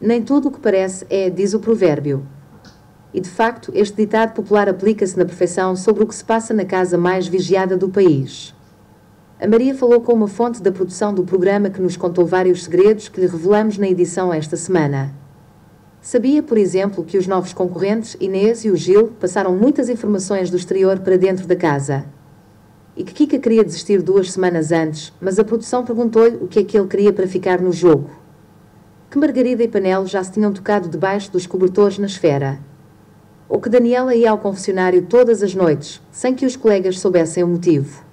Nem tudo o que parece é, diz o provérbio. E de facto, este ditado popular aplica-se na perfeição sobre o que se passa na casa mais vigiada do país. A Maria falou com uma fonte da produção do programa que nos contou vários segredos que lhe revelamos na edição esta semana. Sabia, por exemplo, que os novos concorrentes, Inês e o Gil, passaram muitas informações do exterior para dentro da casa. E que Kika queria desistir duas semanas antes, mas a produção perguntou-lhe o que é que ele queria para ficar no jogo. Que Margarida e Panelo já se tinham tocado debaixo dos cobertores na esfera. Ou que Daniela ia ao confessionário todas as noites, sem que os colegas soubessem o motivo.